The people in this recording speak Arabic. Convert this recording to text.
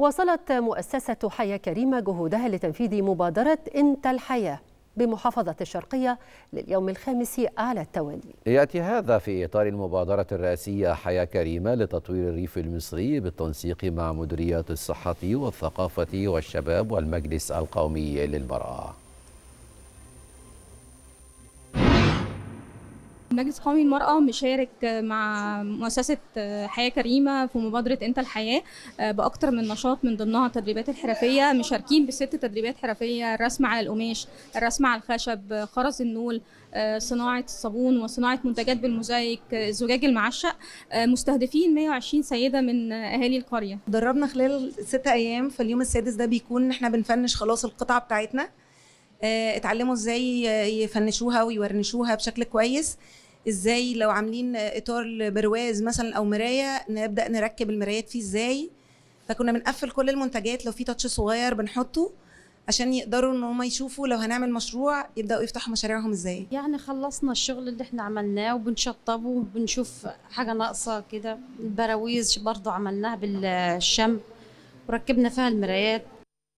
واصلت مؤسسة حياة كريمة جهودها لتنفيذ مبادرة انت الحياة بمحافظة الشرقية لليوم الخامس على التوالي. يأتي هذا في إطار المبادرة الرئاسية حياة كريمة لتطوير الريف المصري بالتنسيق مع مديريات الصحة والثقافة والشباب والمجلس القومي للمرأة. المجلس القومي للمرأة مشارك مع مؤسسة حياة كريمة في مبادرة أنت الحياة بأكتر من نشاط من ضمنها التدريبات الحرفية. مشاركين بست تدريبات حرفية الرسم على القماش الرسم على الخشب خرز النول صناعة الصابون وصناعة منتجات بالموزايك الزجاج المعشق مستهدفين 120 سيدة من أهالي القرية. دربنا خلال ست أيام فاليوم السادس ده بيكون إحنا بنفنش خلاص القطعة بتاعتنا. اتعلموا إزاي يفنشوها ويورنشوها بشكل كويس. إزاي لو عاملين اطار برواز مثلا أو مراية نبدأ نركب المرايات فيه إزاي. فكنا بنقفل كل المنتجات لو في تاتش صغير بنحطه عشان يقدروا إن هم يشوفوا لو هنعمل مشروع يبدأوا يفتحوا مشاريعهم إزاي. يعني خلصنا الشغل اللي إحنا عملناه وبنشطبه وبنشوف حاجة ناقصة كده. البراويز برضو عملناها بالشم وركبنا فيها المرايات.